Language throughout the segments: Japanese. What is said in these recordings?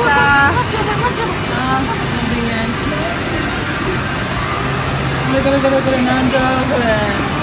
した。あーなんで yan これ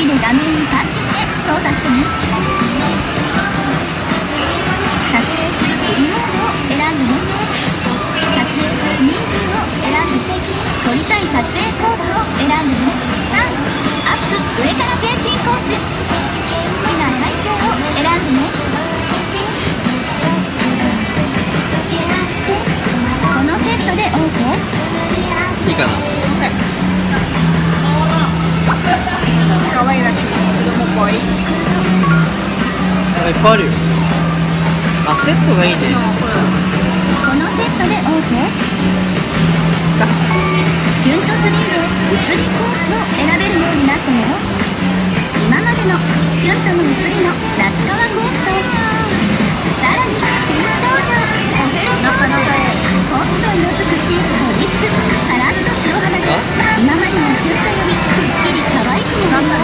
指で画面にタッチして操作してね撮影するフリモードを選んでね撮影する人数を選んで撮りたい撮影コースを選んでね3アップ上から全身コース好きな背景を選んでねこのセットで OK いいかな。いっぱいあるよ。あセットがいいね。のこのセットで OK キュンと3で移りコースを選べるようになったのよ。今までのキュンとの移りの夏川コースとさらに新登場。オフェロコースほっと色づくチーズとリップカラッと黒肌で今までのキュンとよりくっきり可愛くなる。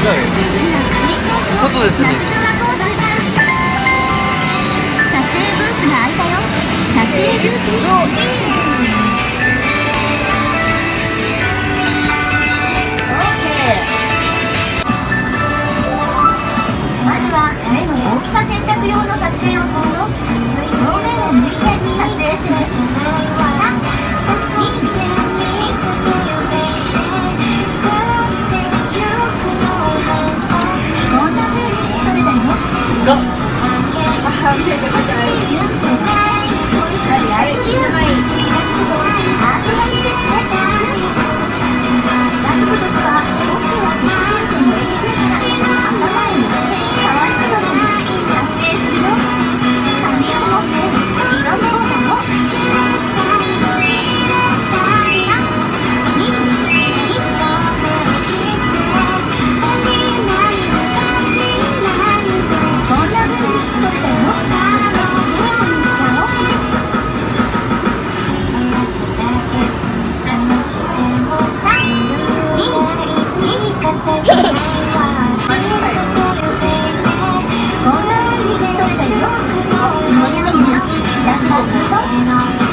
よ違うよ。外ですね Paulinho! ラス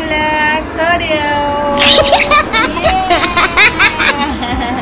Película Yeah.